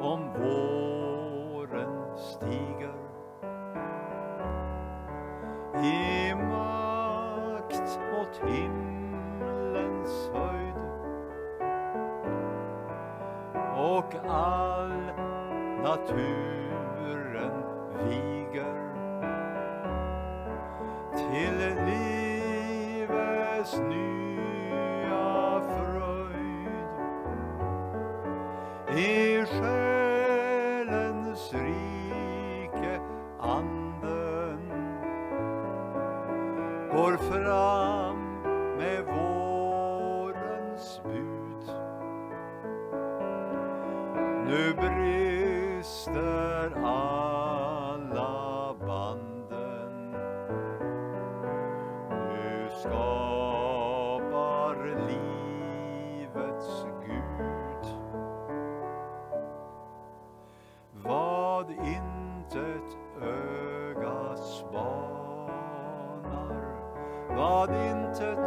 om våren stiger. I makt mot himlens höjd. Och all naturen viger. Till livets nya i själens rike anden går fram med vårens bud. Nu brister alla banden. Nu ska Vad intet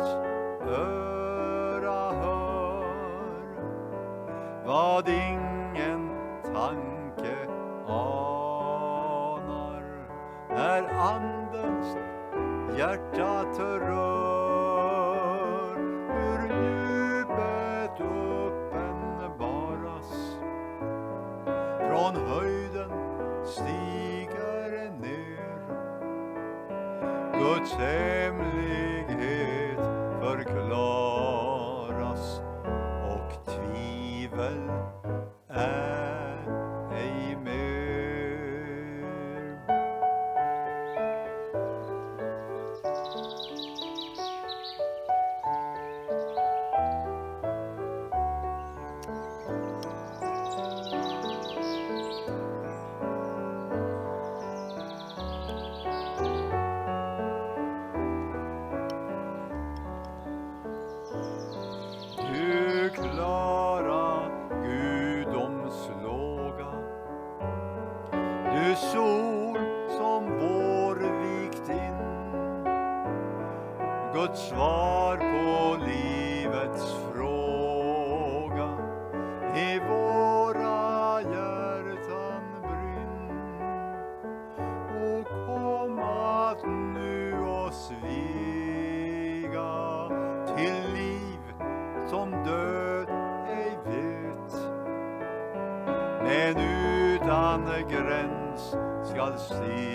öra hör. Vad ingen tanke anar. När andens hjärtat rör ur djupet uppenbaras. Från höjden stiger Guds hemlighet förklaras och tvivel Guds svar på livets fråga. I våra hjärtan brinn och kom att nu oss viga till liv som död ej vet. Men utan gräns skall stiga